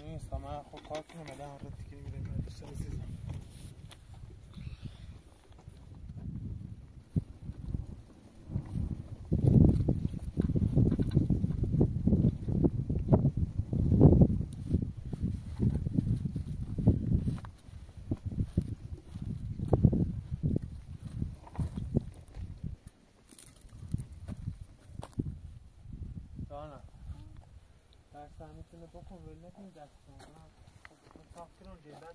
این سامع خب کار کنم بعد هر دیگه میریم مدرسه عزیزم poco, non è che mi dà, ma poco, non c'è,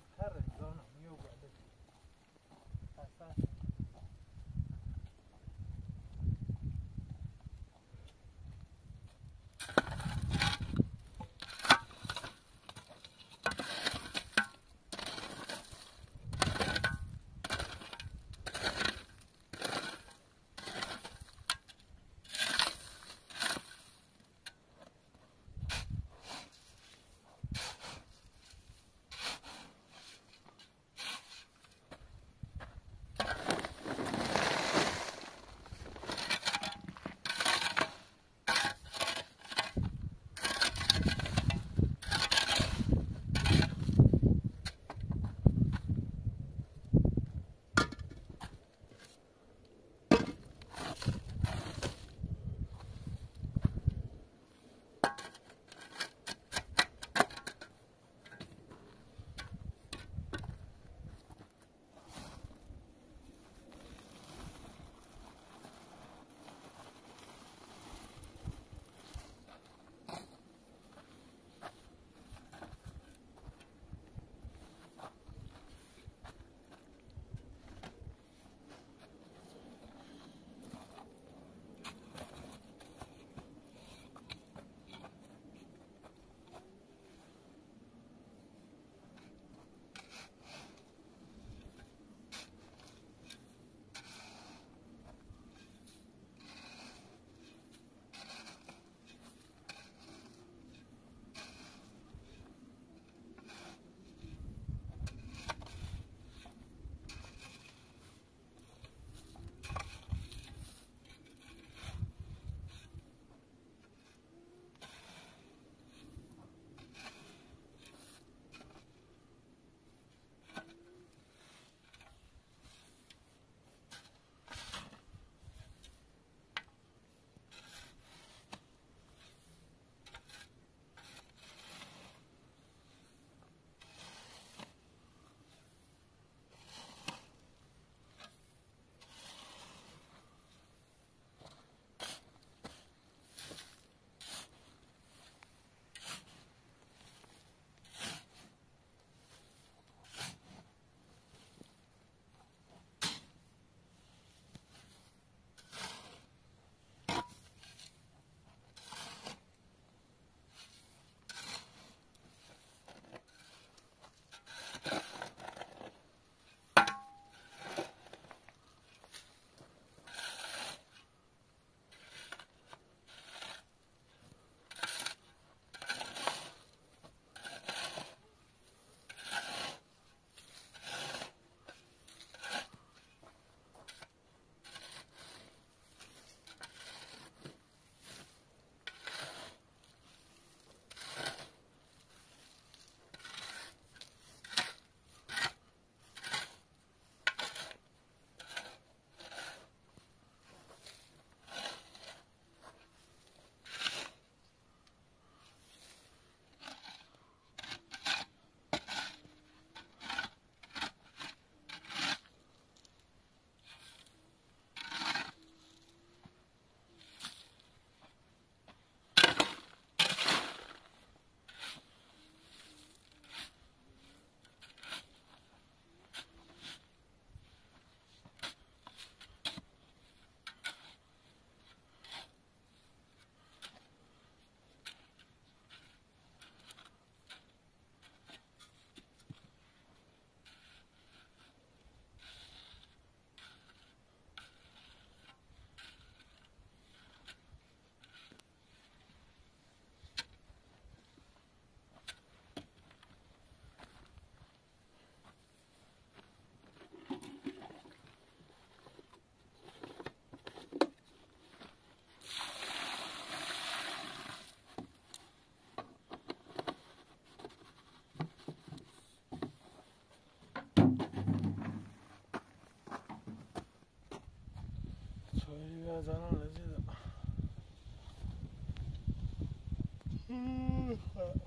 这鱼啊咋弄的嗯好。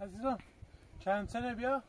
عزیزم چند سنه بیا؟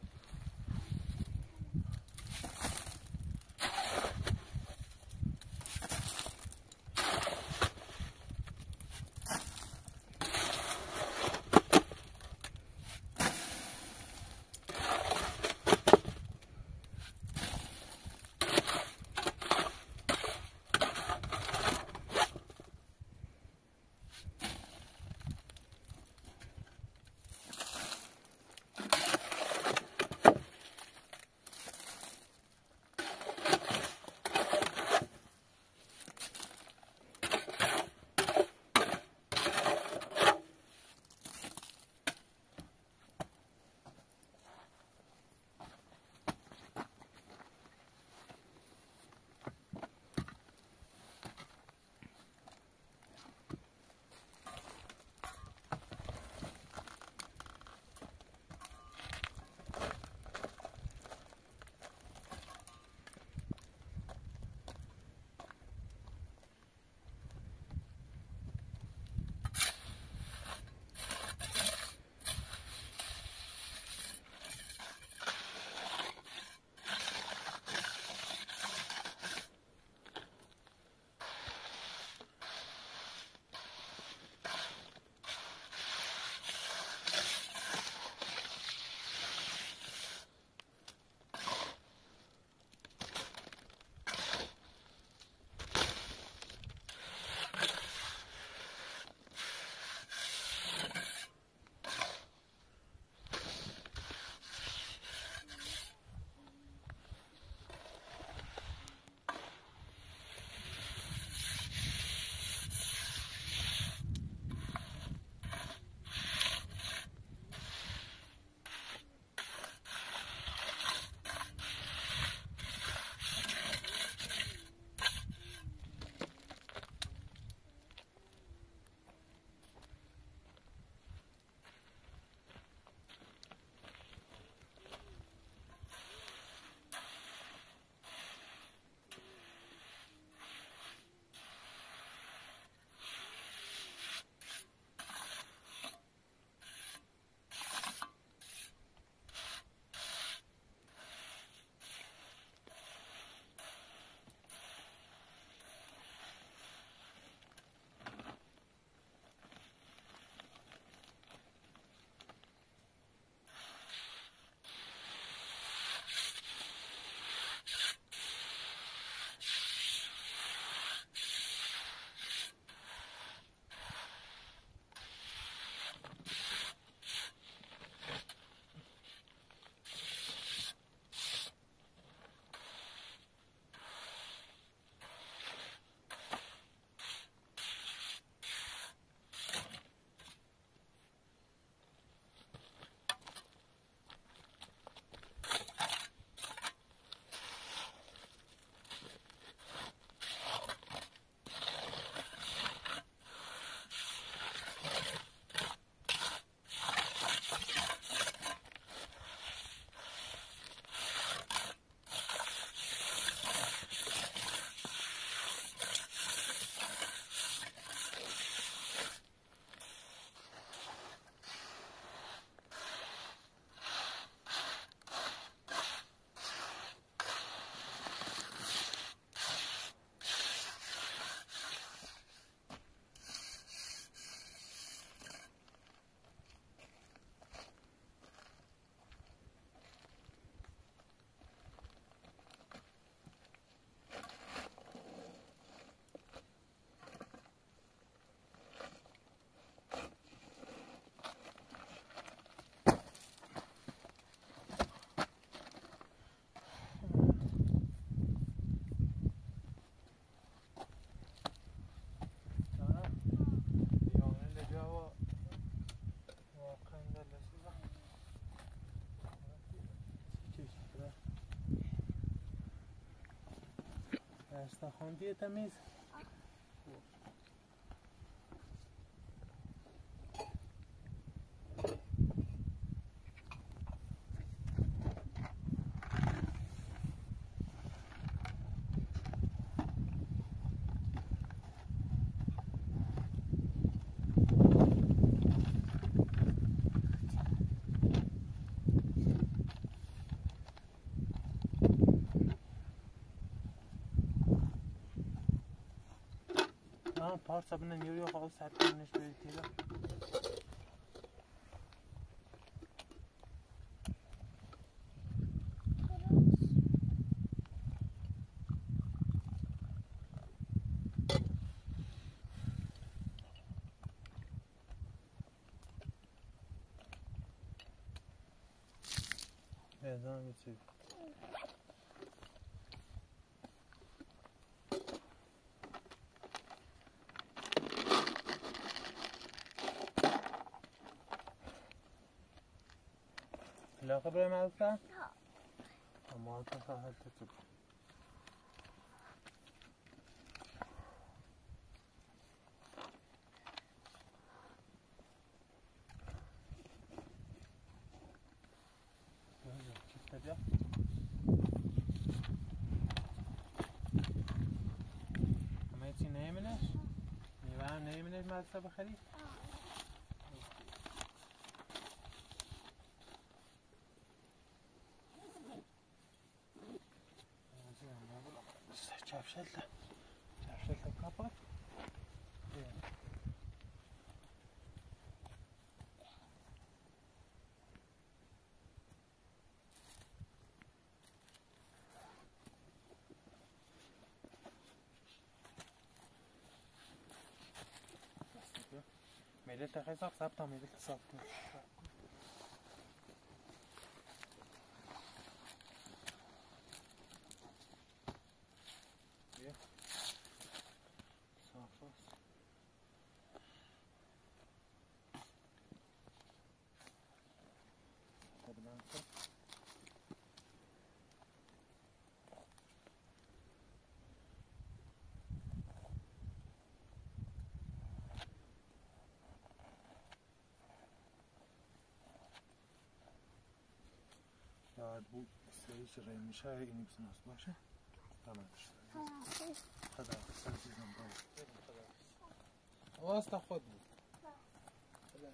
Asta Honda. ሰብንን ይሪዮ ኸውስ ሳትንሽ ቤቲላ Evet, daha geçiyor. لا خبرة معروفة؟ لا ما هل تكتب كيف تبدأ؟ ما يتي نايمنش؟ نيوان نايمنش مع السبب خليل؟ Çavşatla. مللت خیلی سخت سبتم مللت سخت уже им мешаю и не снос больше. Там это что? Тогда, сразу нам было. Вас охотно. Тогда,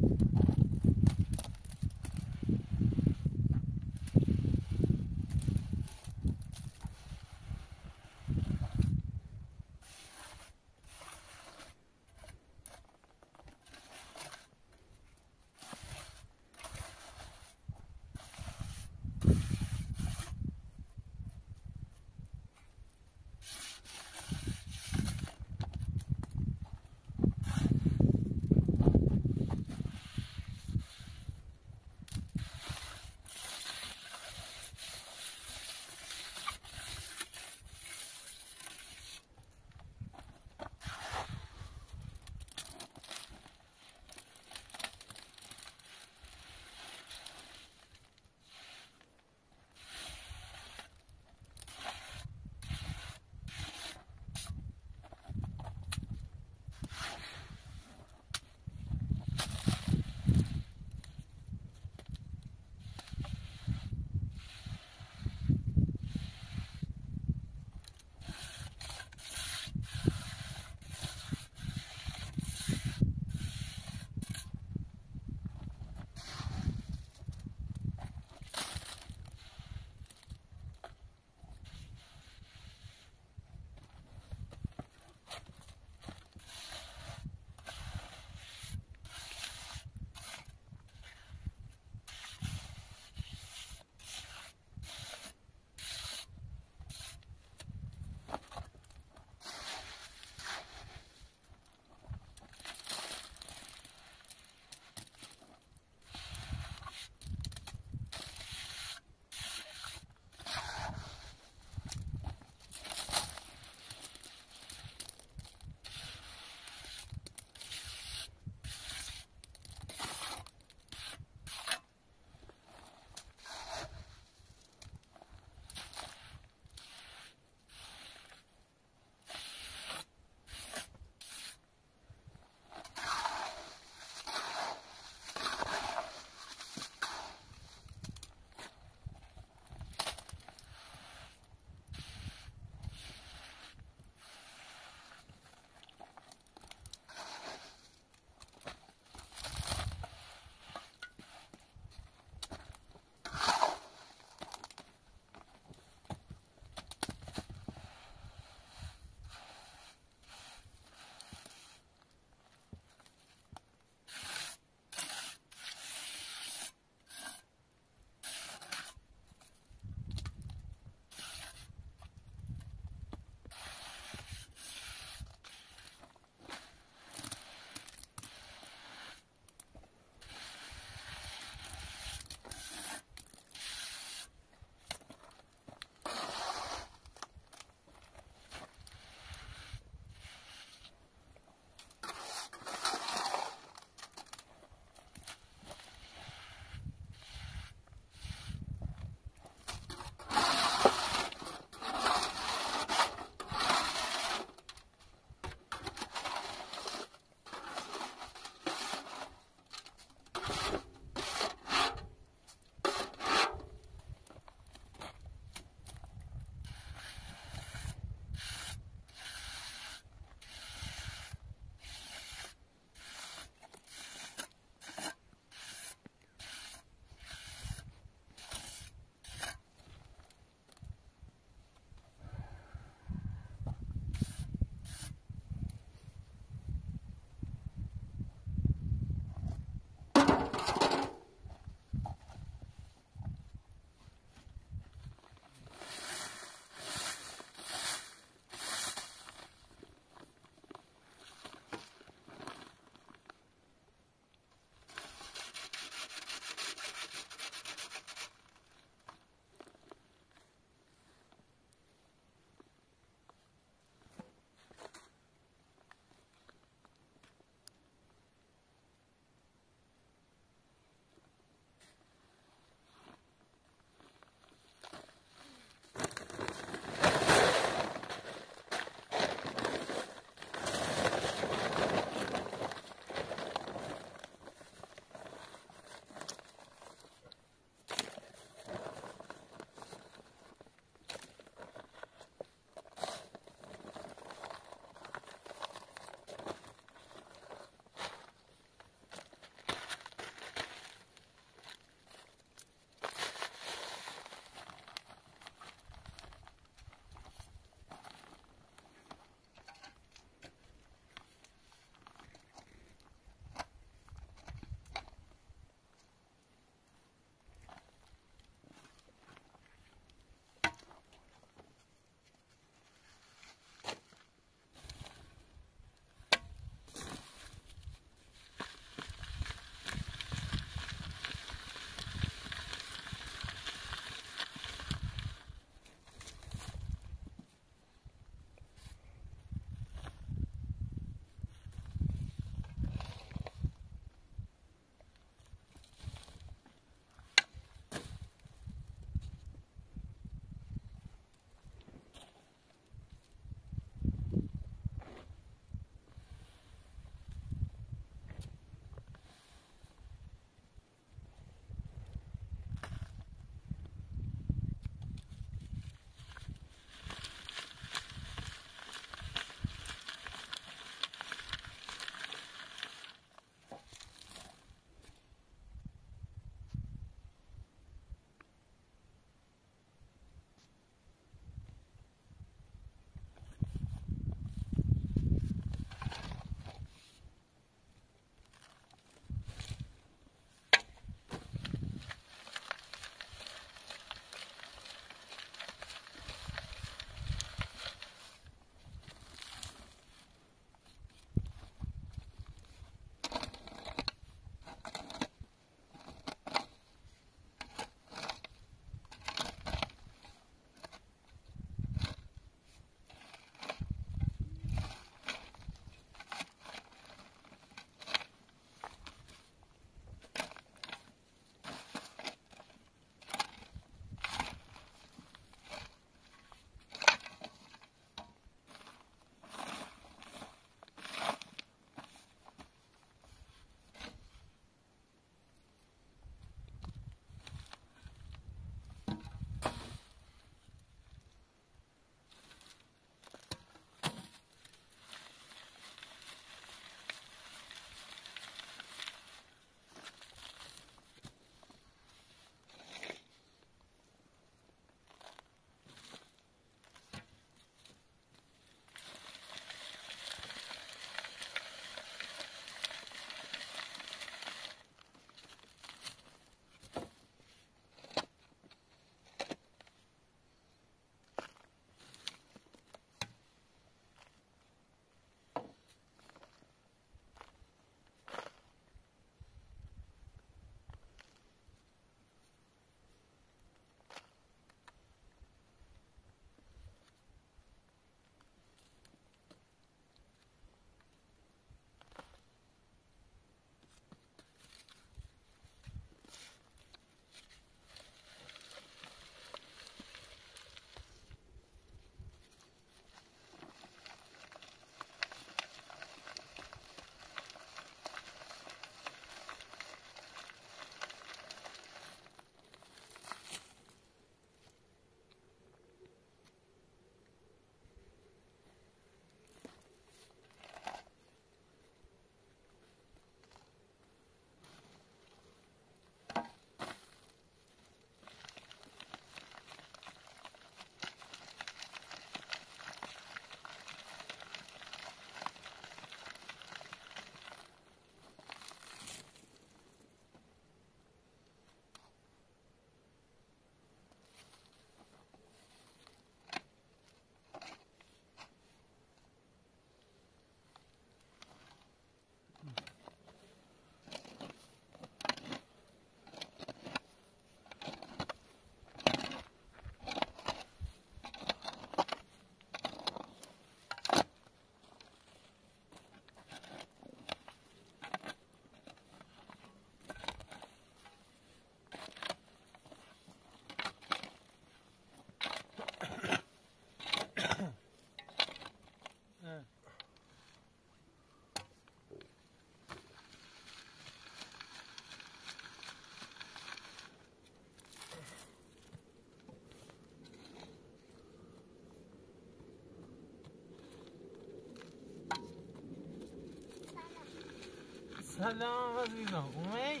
سلام عزيزة أمي؟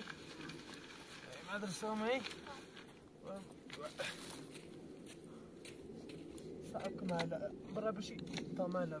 مدرسة أمي؟ ساعك مالا. برا باش يطمع لها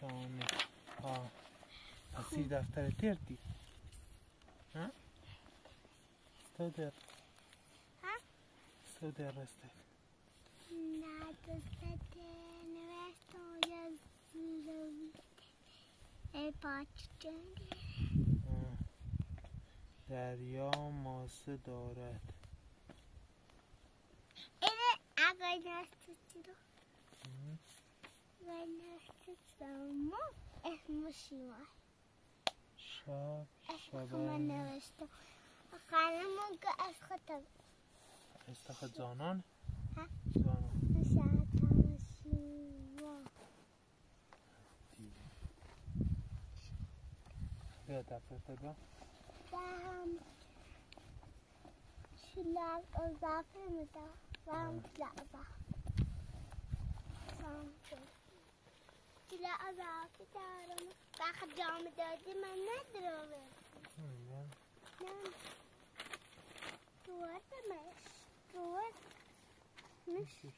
شانه. ها پسی دفتر تردی ها؟ استودر ها؟ استودر رسته. نه دوسته نوشتم یا زلویده ای پاچ دریا ماسه دارد. اینه اگر نستی رو؟ شب اسم من شب نوشتم خانمون که از خودم استخد زانان ها؟ زانان تماشیما دیگه بیا دفتر بیا دهم شلال اضافه میدم و هم لعبه شلا اضافه دارم وقت جام دادی من ندارم. نه دوردمش دورد مش